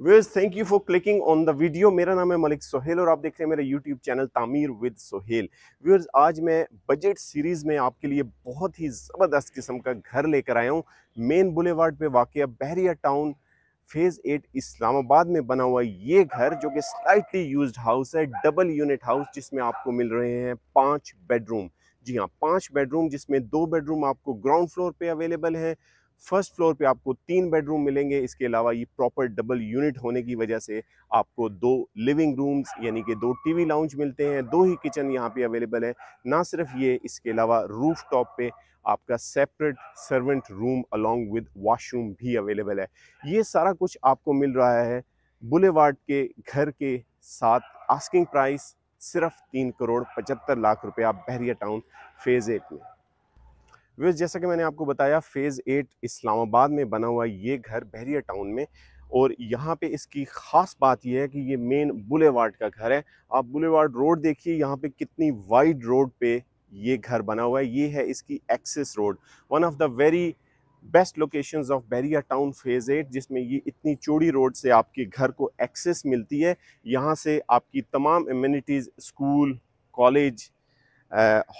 Viewers thank you for clicking on the video मेरा नाम है मलिक सोहेल और आप देख रहे हैं मेरा YouTube channel Tameer with Sohail. Viewers आज मैं बजट सीरीज़ में आपके लिए बहुत ही ज़बरदस्त किस्म का घर लेकर आया हूँ। मेन बुलेवार्ड पे वाक़ Bahria town phase eight Islamabad में बना हुआ ये घर जो कि स्लाइटली यूज़ हाउस है डबल यूनिट हाउस जिसमें आपको मिल रहे हैं पाँच बेडरूम जी हाँ पाँच बेडरूम जिसमें दो बेडरूम आपको ग्राउंड फ्लोर पे अवेलेबल हैं। फ़र्स्ट फ्लोर पे आपको तीन बेडरूम मिलेंगे। इसके अलावा ये प्रॉपर डबल यूनिट होने की वजह से आपको दो लिविंग रूम्स यानी कि दो टीवी लाउंज मिलते हैं। दो ही किचन यहाँ पे अवेलेबल है। ना सिर्फ़ ये, इसके अलावा रूफ टॉप पे आपका separate servant room along with washroom भी अवेलेबल है। ये सारा कुछ आपको मिल रहा है बुलेवार्ड के घर के साथ। आस्किंग प्राइस सिर्फ़ तीन करोड़ पचहत्तर लाख रुपया बहरिया टाउन फ़ेज़ एट में। व्यस जैसा कि मैंने आपको बताया फ़ेज़ एट इस्लामाबाद में बना हुआ ये घर बहरिया टाउन में और यहाँ पे इसकी ख़ास बात यह है कि ये मेन बुलेवार्ड का घर है। आप बुलेवार्ड रोड देखिए, यहाँ पे कितनी वाइड रोड पे ये घर बना हुआ है। ये है इसकी access road one of the very best locations of Bahria town phase eight जिसमें ये इतनी चौड़ी रोड से आपके घर को एक्सेस मिलती है। यहाँ से आपकी तमाम इम्यूनिटीज़ स्कूल कॉलेज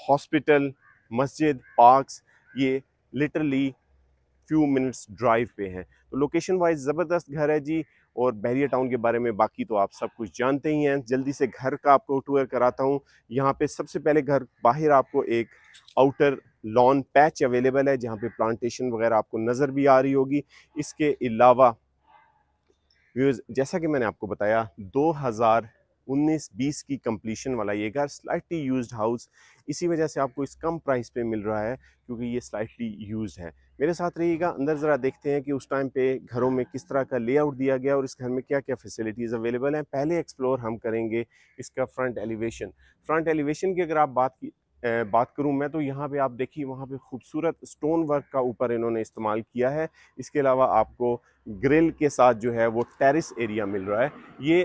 हॉस्पिटल मस्जिद, पार्क्स, ये लिटरली फ्यू मिनट्स ड्राइव पे हैं। तो लोकेशन वाइज ज़बरदस्त घर है जी और बैरिया टाउन के बारे में बाकी तो आप सब कुछ जानते ही हैं। जल्दी से घर का आपको टूर कराता हूँ। यहाँ पे सबसे पहले घर बाहर आपको एक आउटर लॉन पैच अवेलेबल है, जहाँ पे प्लांटेशन वगैरह आपको नज़र भी आ रही होगी। इसके अलावा व्यूज़ जैसा कि मैंने आपको बताया 2000 उन्नीस बीस की कंप्लीशन वाला ये घर स्लाइटली यूज्ड हाउस इसी वजह से आपको इस कम प्राइस पे मिल रहा है, क्योंकि ये स्लाइटली यूज्ड है। मेरे साथ रहिएगा, अंदर ज़रा देखते हैं कि उस टाइम पे घरों में किस तरह का लेआउट दिया गया और इस घर में क्या क्या फैसिलिटीज़ अवेलेबल हैं। पहले एक्सप्लोर हम करेंगे इसका फ्रंट एलिवेशन फ्रंट एलिवेशन की अगर आप बात की बात करूँ मैं तो यहाँ पे आप देखिए, वहाँ पे खूबसूरत स्टोन वर्क का ऊपर इन्होंने इस्तेमाल किया है। इसके अलावा आपको ग्रिल के साथ जो है वो टेरिस एरिया मिल रहा है। ये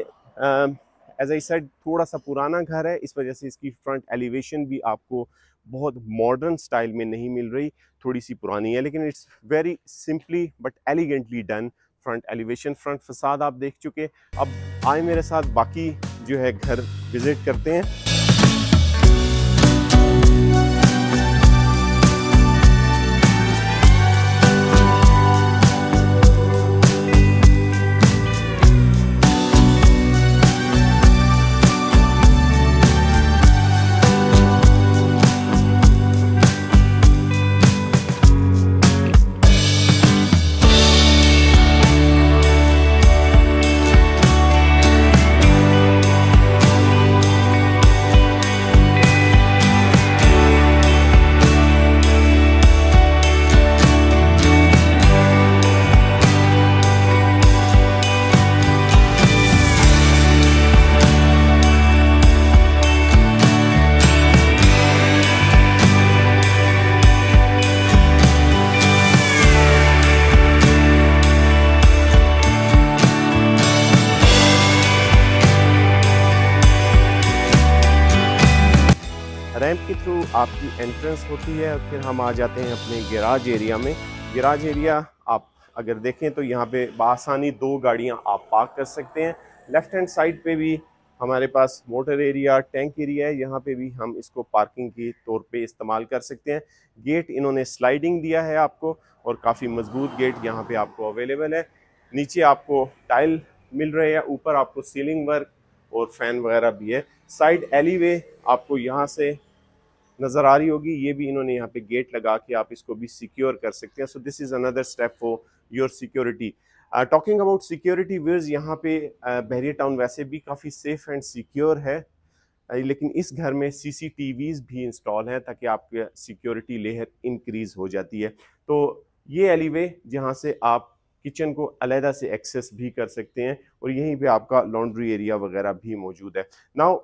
एज आई सेड थोड़ा सा पुराना घर है, इस वजह से इसकी फ्रंट एलिवेशन भी आपको बहुत मॉडर्न स्टाइल में नहीं मिल रही थोड़ी सी पुरानी है, लेकिन it's very simply but elegantly done front elevation front facade आप देख चुके अब आए मेरे साथ बाकी जो है घर विज़िट करते हैं। आपकी एंट्रेंस होती है और फिर हम आ जाते हैं अपने गैराज एरिया में। गैराज एरिया आप अगर देखें तो यहाँ पे बासानी दो गाड़ियाँ आप पार्क कर सकते हैं। लेफ़्ट हैंड साइड पे भी हमारे पास मोटर एरिया टैंक एरिया है। यहाँ पे भी हम इसको पार्किंग के तौर पे इस्तेमाल कर सकते हैं। गेट इन्होंने स्लाइडिंग दिया है आपको और काफ़ी मज़बूत गेट यहाँ पे आपको अवेलेबल है। नीचे आपको टाइल मिल रहे हैं, ऊपर आपको सीलिंग वर्क और फ़ैन वगैरह भी है। साइड एलीवे आपको यहाँ से नज़र आ रही होगी। ये भी इन्होंने यहाँ पे गेट लगा के आप इसको भी सिक्योर कर सकते हैं। So this is another step for your security talking about security where's यहाँ पे बहरिया uh, टाउन वैसे भी काफ़ी सेफ़ एंड सिक्योर है। Uh, लेकिन इस घर में सीसीटीवीज भी इंस्टॉल हैं ताकि आपकी सिक्योरिटी लेयर इंक्रीज हो जाती है। तो ये एलिवे जहाँ से आप किचन को अलहदा से एक्सेस भी कर सकते हैं और यहीं पे आपका लॉन्ड्री एरिया वगैरह भी मौजूद है। नाउ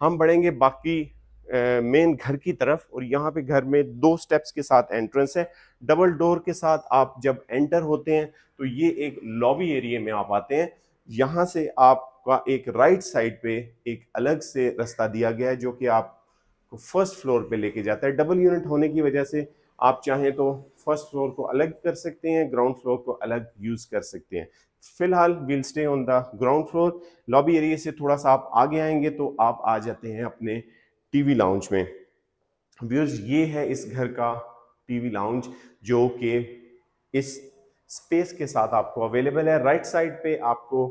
हम बढ़ेंगे बाकी मेन घर की तरफ़ और यहाँ पे घर में दो स्टेप्स के साथ एंट्रेंस है। डबल डोर के साथ आप जब एंटर होते हैं तो ये एक लॉबी एरिया में आप आते हैं। यहाँ से आपका एक राइट साइड पे एक अलग से रास्ता दिया गया है, जो कि आप फ़र्स्ट फ्लोर पे लेके जाता है। डबल यूनिट होने की वजह से आप चाहें तो फ़र्स्ट फ्लोर को अलग कर सकते हैं ग्राउंड फ्लोर को अलग यूज़ कर सकते हैं। फ़िलहाल will stay on the ground floor lobby area से थोड़ा सा आप आगे आएँगे तो आप आ जाते हैं अपने टीवी लाउंज में। व्यूअर्स ये है इस घर का टीवी लाउंज जो कि इस स्पेस के साथ आपको अवेलेबल है। राइट साइड पे आपको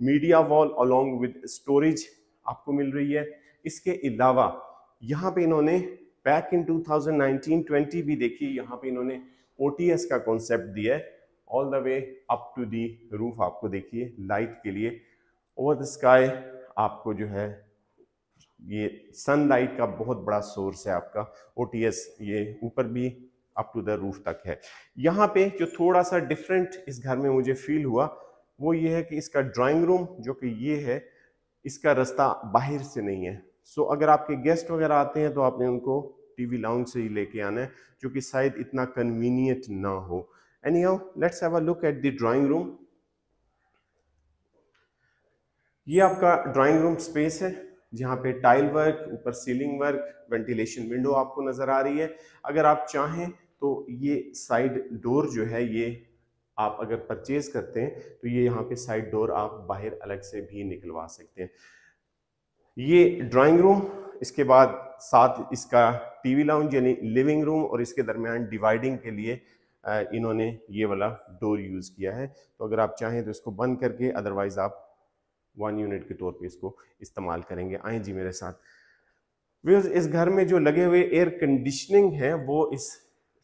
media wall along with storage आपको मिल रही है। इसके अलावा यहाँ पे इन्होंने बैक इन 2019-20 भी देखी यहाँ पे इन्होंने ओटीएस का कॉन्सेप्ट दिया है। All the way up to the roof आपको देखिए लाइट के लिए। ओवर द स्काई आपको जो है ये सनलाइट का बहुत बड़ा सोर्स है आपका ओटीएस ये ऊपर भी अप टू द रूफ तक है। यहाँ पे जो थोड़ा सा डिफरेंट इस घर में मुझे फील हुआ, वो ये है कि इसका ड्राइंग रूम जो कि ये है, इसका रास्ता बाहर से नहीं है। सो अगर आपके गेस्ट वगैरह आते हैं तो आपने उनको टीवी लाउंज से ही लेके आना है, जो कि शायद इतना कन्वीनियंट ना हो। Anyhow let's have a look at the drawing room ये आपका ड्राइंग रूम स्पेस है। जहाँ पे टाइल वर्क, ऊपर सीलिंग वर्क, वेंटिलेशन विंडो आपको नज़र आ रही है। अगर आप चाहें तो ये साइड डोर जो है, ये आप अगर परचेज करते हैं तो ये यहाँ पे साइड डोर आप बाहर अलग से भी निकलवा सकते हैं। ये ड्राइंग रूम, इसके बाद साथ इसका टीवी लाउंज यानी लिविंग रूम और इसके दरमियान डिवाइडिंग के लिए इन्होंने ये वाला डोर यूज़ किया है। तो अगर आप चाहें तो इसको बंद करके अदरवाइज़ आप वन यूनिट के तौर पे इसको इस्तेमाल करेंगे। आए जी मेरे साथ। इस घर में जो लगे हुए एयर कंडीशनिंग है, वो इस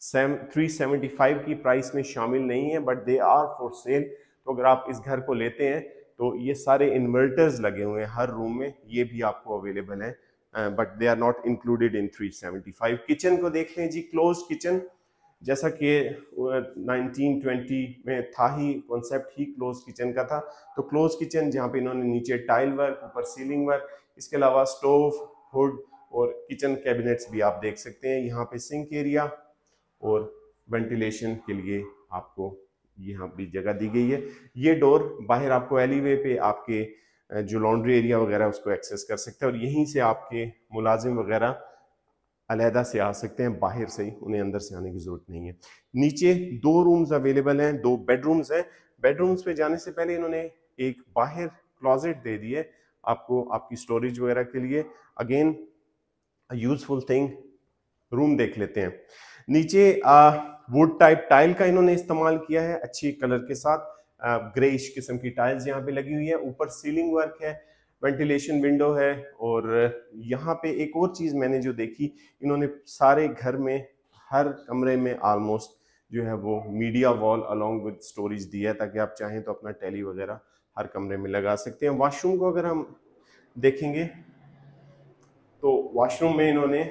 थ्री सेम 375 की प्राइस में शामिल नहीं है but they are for sale तो अगर आप इस घर को लेते हैं तो ये सारे इन्वर्टर्स लगे हुए हैं। हर रूम में ये भी आपको अवेलेबल है but they are not included in 375 kitchen को देख लें जी क्लोज किचन जैसा कि 1920 में था ही कॉन्सेप्ट ही क्लोज किचन का था। तो क्लोज किचन जहाँ पे इन्होंने नीचे टाइल वर्क ऊपर सीलिंग वर्क इसके अलावा स्टोव हुड और किचन कैबिनेट्स भी आप देख सकते हैं। यहाँ पे सिंक एरिया और वेंटिलेशन के लिए आपको यहाँ भी जगह दी गई है। ये डोर बाहर आपको एलिवे पे आपके जो लॉन्ड्री एरिया वगैरह उसको एक्सेस कर सकते हैं और यहीं से आपके मुलाजिम वगैरह अलहदा से आ सकते हैं, बाहर से ही, उन्हें अंदर से आने की ज़रूरत नहीं है। नीचे दो रूम्स अवेलेबल हैं, दो बेडरूम्स हैं। बेडरूम्स पे जाने से पहले इन्होंने एक बाहर क्लॉजेट दे दिए आपको, आपकी स्टोरेज वगैरह के लिए। अगेन यूजफुल थिंग रूम देख लेते हैं। नीचे वुड टाइप टाइल का इन्होंने इस्तेमाल किया है, अच्छी कलर के साथ। ग्रेइश किस्म की टाइल्स यहाँ पे लगी हुई है। ऊपर सीलिंग वर्क है। वेंटिलेशन विंडो है और यहाँ पे एक और चीज़ मैंने जो देखी, इन्होंने सारे घर में, हर कमरे में आलमोस्ट जो है वो media wall along with storage दिया है, ताकि आप चाहें तो अपना टेली वगैरह हर कमरे में लगा सकते हैं। वॉशरूम को अगर हम देखेंगे तो वॉशरूम में इन्होंने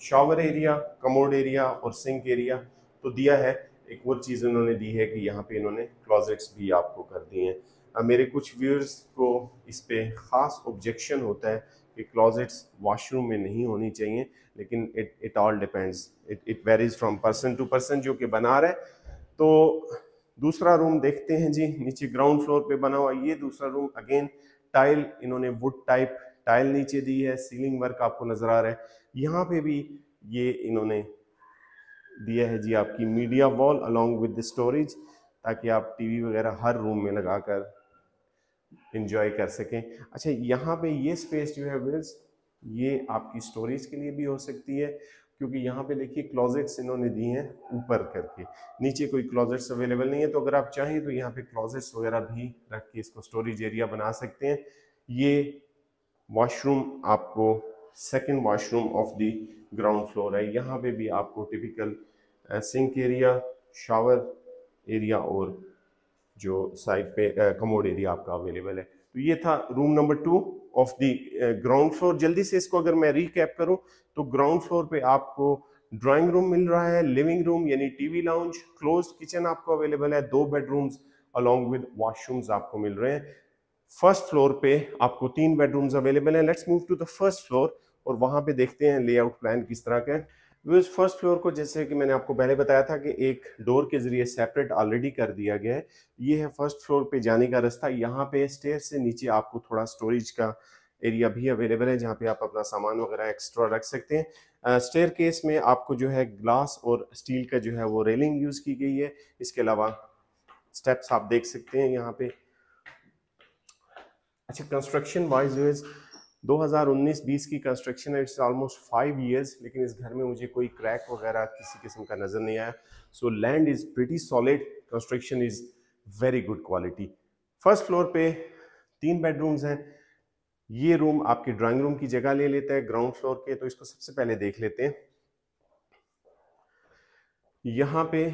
शॉवर एरिया कमोड एरिया और सिंक एरिया तो दिया है। एक और चीज़ इन्होंने दी है कि यहाँ पे इन्होंने क्लॉजेट्स भी आपको कर दिए हैं। मेरे कुछ व्यूअर्स को इस पर ख़ास ऑब्जेक्शन होता है कि क्लॉजेट्स वॉशरूम में नहीं होनी चाहिए, लेकिन it it all depends it it varies from person to person जो कि बना रहे तो दूसरा रूम देखते हैं जी, नीचे ग्राउंड फ्लोर पे बना हुआ ये दूसरा रूम अगेन टाइल इन्होंने वुड टाइप टाइल नीचे दी है सीलिंग वर्क आपको नज़र आ रहा है। यहाँ पे भी ये इन्होंने दिया है जी आपकी media wall along with the storage ताकि आप टीवी वगैरह हर रूम में लगाकर इंजॉय कर सकें। अच्छा यहाँ पे ये स्पेस जो है विल्स ये आपकी स्टोरेज के लिए भी हो सकती है, क्योंकि यहाँ पे देखिए क्लॉजेट्स इन्होंने दिए हैं ऊपर करके। नीचे कोई क्लॉजेट्स अवेलेबल नहीं है तो अगर आप चाहें तो यहाँ पे क्लॉजेट्स वगैरह भी रख के इसको स्टोरेज एरिया बना सकते हैं। ये वॉशरूम आपको second washroom of the ground floor है। यहाँ पे भी आपको typical sink area shower area और जो साइड पे कमोड एरिया आपका अवेलेबल है। तो ये था room number two of the ground floor जल्दी से इसको अगर मैं रिकैप करूँ तो ग्राउंड फ्लोर पे आपको ड्राइंग रूम मिल रहा है लिविंग रूम यानी टीवी लाउंज क्लोज किचन आपको अवेलेबल है, दो बेडरूम्स अलोंग विद वॉशरूम्स आपको मिल रहे हैं। फ़र्स्ट फ्लोर पे आपको तीन बेडरूम्स अवेलेबल हैं। Let's move to the first floor और वहाँ पे देखते हैं लेआउट प्लान किस तरह का है। व्यूज़ फ़र्स्ट फ्लोर को जैसे कि मैंने आपको पहले बताया था कि एक डोर के ज़रिए सेपरेट ऑलरेडी कर दिया गया है। ये है फ़र्स्ट फ्लोर पे जाने का रास्ता। यहाँ पे स्टेयर से नीचे आपको थोड़ा स्टोरेज का एरिया भी अवेलेबल है, जहाँ पे आप अपना सामान वगैरह एक्स्ट्रा रख सकते हैं। स्टेयर केस में आपको जो है ग्लास और स्टील का जो है वो रेलिंग यूज़ की गई है। इसके अलावा स्टेप्स आप देख सकते हैं यहाँ पे। अच्छा कंस्ट्रक्शन वाइज 2019-20 की कंस्ट्रक्शन है इट्स ऑलमोस्ट फाइव इयर्स लेकिन इस घर में मुझे कोई क्रैक वगैरह किसी किस्म का नज़र नहीं आया। So land is pretty solid construction is very good quality first floor पे तीन बेडरूम्स हैं। ये रूम आपके ड्राइंग रूम की जगह ले लेता है ग्राउंड फ्लोर के तो इसको सबसे पहले देख लेते हैं। यहाँ पे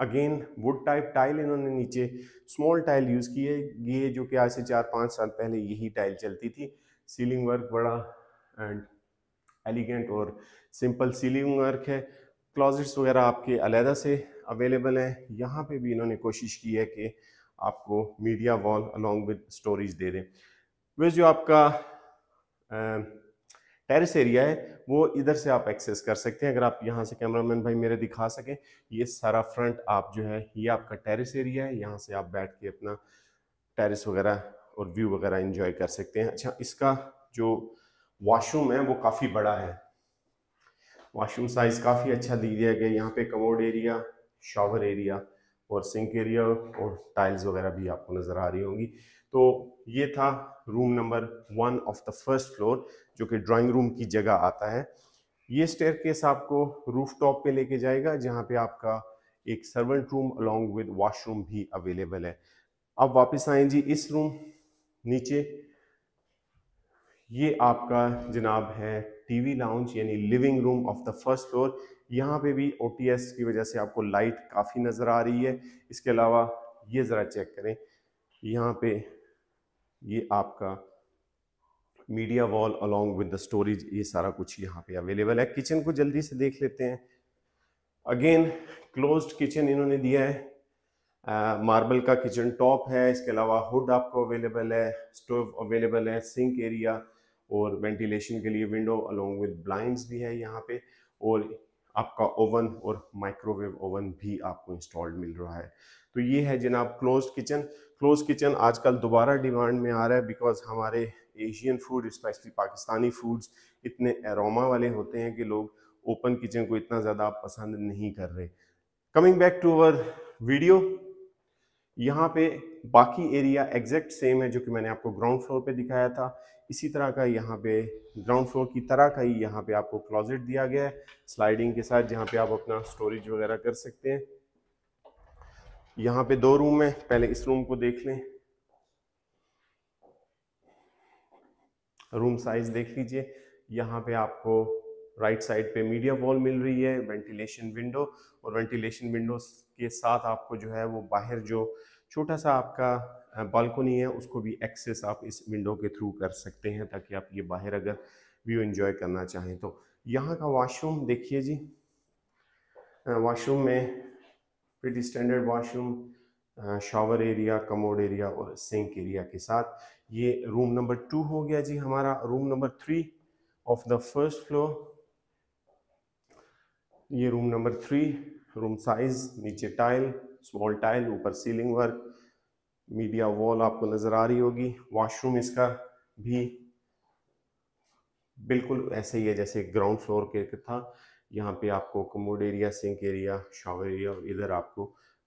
अगेन वुड टाइप टाइल इन्होंने नीचे स्मॉल टाइल यूज़ की है। ये जो कि आज से चार पाँच साल पहले यही टाइल चलती थी। सीलिंग वर्क बड़ा एंड एलिगेंट और सिंपल सीलिंग वर्क है। क्लॉजेट्स वगैरह आपके अलहदा से अवेलेबल हैं। यहाँ पे भी इन्होंने कोशिश की है कि आपको media wall along with storage दे दें। वे जो आपका टेरिस एरिया है, वो इधर से आप एक्सेस कर सकते हैं। अगर आप यहाँ से कैमरामैन भाई मेरे दिखा सकें, ये सारा फ्रंट आप जो है, ये आपका टेरिस एरिया है। यहाँ से आप बैठ के अपना टेरिस वगैरह और व्यू वगैरह इंजॉय कर सकते हैं। अच्छा इसका जो वॉशरूम है, वो काफ़ी बड़ा है। वॉशरूम साइज़ काफ़ी अच्छा दी दिया गया यहाँ पे कमोड एरिया शावर एरिया और सिंक एरिया और टाइल्स वगैरह भी आपको नज़र आ रही होंगी। तो ये था room number one of the first floor जो कि ड्राइंग रूम की जगह आता है। ये स्टेयर केस आपको रूफ टॉप पे लेके जाएगा, जहाँ पे आपका एक servant room along with washroom भी अवेलेबल है। अब वापस आए जी इस रूम नीचे। ये आपका जनाब है टीवी लाउंज यानी living room of the first floor यहाँ पे भी ओटीएस की वजह से आपको लाइट काफ़ी नज़र आ रही है। इसके अलावा ये ज़रा चेक करें। यहाँ पे ये आपका media wall along with the storage ये सारा कुछ यहाँ पे अवेलेबल है। किचन को जल्दी से देख लेते हैं। अगेन क्लोज्ड किचन इन्होंने दिया है। मार्बल का किचन टॉप है, इसके अलावा हुड आपको अवेलेबल है, स्टोव अवेलेबल है, सिंक एरिया और वेंटिलेशन के लिए विंडो अलोंग विद ब्लाइंड्स भी है यहाँ पे और आपका ओवन और माइक्रोवेव ओवन भी आपको इंस्टॉल्ड मिल रहा है। तो ये है जनाब क्लोज किचन। क्लोज किचन आजकल दोबारा डिमांड में आ रहा है बिकॉज़ हमारे Asian food specially Pakistani foods इतने एरोमा वाले होते हैं कि लोग ओपन किचन को इतना ज़्यादा पसंद नहीं कर रहे। Coming back to our video यहाँ पे बाकी एरिया एग्जैक्ट सेम है जो कि मैंने आपको ग्राउंड फ्लोर पे दिखाया था। इसी तरह का यहाँ पे ग्राउंड फ्लोर की तरह का ही यहाँ पे आपको क्लोजेट दिया गया है स्लाइडिंग के साथ जहाँ पे आप अपना स्टोरेज वगैरह कर सकते हैं। यहाँ पे दो रूम है, पहले इस रूम को देख लें। रूम साइज़ देख लीजिए। यहाँ पे आपको राइट right साइड पे मीडिया वॉल मिल रही है, वेंटिलेशन विंडो और वेंटिलेशन विंडो के साथ आपको जो है वो बाहर जो छोटा सा आपका बालकोनी है, उसको भी एक्सेस आप इस विंडो के थ्रू कर सकते हैं ताकि आप ये बाहर अगर व्यू एंजॉय करना चाहें तो। यहाँ का वॉशरूम देखिए जी। वॉशरूम में pretty standard washroom shower area commode area और सिंक एरिया के साथ। ये रूम नंबर टू हो गया जी हमारा। Room number three of the first floor ये room number three room size नीचे टाइल स्मॉल टाइल ऊपर सीलिंग वर्क मीडिया वॉल आपको नज़र आ रही होगी। वॉशरूम इसका भी बिल्कुल ऐसे ही है जैसे ग्राउंड फ्लोर के था। यहाँ पे आपको commode area sink area shower area और इधर आपको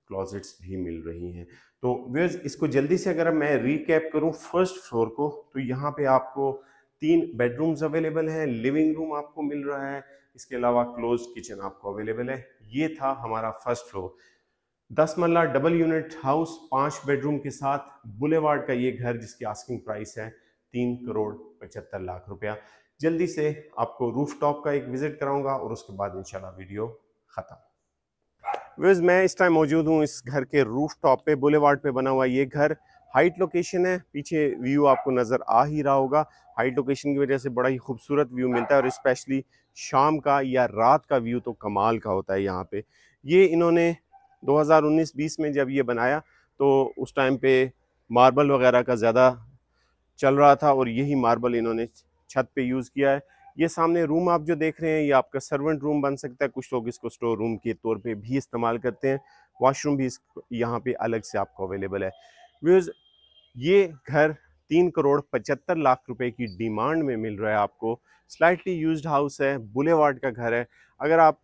क्लॉजेट्स भी मिल रही हैं। तो वेज इसको जल्दी से अगर मैं रीकैप करूँ फ़र्स्ट फ्लोर को तो यहाँ पे आपको तीन बेडरूम्स अवेलेबल हैं लिविंग रूम आपको मिल रहा है, इसके अलावा क्लोज किचन आपको अवेलेबल है। ये था हमारा फ़र्स्ट फ्लोर दस मल्ला डबल यूनिट हाउस पाँच बेडरूम के साथ बुलेवार्ड का ये घर जिसकी आस्किंग प्राइस है, तीन करोड़ पचहत्तर लाख रुपया। जल्दी से आपको रूफ टॉप का एक विज़िट कराऊँगा और उसके बाद इंशाल्लाह वीडियो ख़त्म। विज मैं इस टाइम मौजूद हूँ इस घर के रूफ टॉप पे बुलेवार्ड पे बना हुआ ये घर। हाइट लोकेशन है, पीछे व्यू आपको नज़र आ ही रहा होगा। हाइट लोकेशन की वजह से बड़ा ही खूबसूरत व्यू मिलता है और स्पेशली शाम का या रात का व्यू तो कमाल का होता है यहाँ पे। ये इन्होंने 2019-20 में जब ये बनाया तो उस टाइम पे मार्बल वगैरह का ज़्यादा चल रहा था और यही मार्बल इन्होंने छत पे यूज़ किया है। ये सामने रूम आप जो देख रहे हैं, ये आपका सर्वेंट रूम बन सकता है। कुछ लोग इसको स्टोर रूम के तौर पे भी इस्तेमाल करते हैं। वॉशरूम भी इस यहाँ पे अलग से आपको अवेलेबल है। व्यूज़ ये घर तीन करोड़ पचहत्तर लाख रुपए की डिमांड में मिल रहा है आपको। स्लाइटली यूज्ड हाउस है बुलेवार्ड का घर है। अगर आप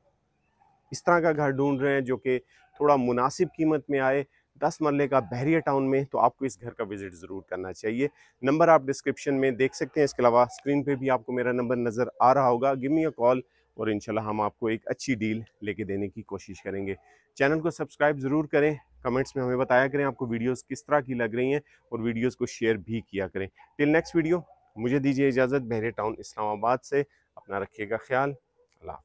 इस तरह का घर ढूंढ रहे हैं जो कि थोड़ा मुनासिब कीमत में आए, दस मरले का बहरिया टाउन में तो आपको इस घर का विज़िट ज़रूर करना चाहिए। नंबर आप डिस्क्रिप्शन में देख सकते हैं। इसके अलावा स्क्रीन पे भी आपको मेरा नंबर नज़र आ रहा होगा। गिव मी अ कॉल और इंशाल्लाह हम आपको एक अच्छी डील लेके देने की कोशिश करेंगे। चैनल को सब्सक्राइब ज़रूर करें, कमेंट्स में हमें बताया करें आपको वीडियोस किस तरह की लग रही हैं और वीडियोस को शेयर भी किया करें। टिल नेक्स्ट वीडियो, मुझे दीजिए इजाज़त, बहरे टाउन इस्लामाबाद से, अपना रखिएगा ख्याल, अल्लाह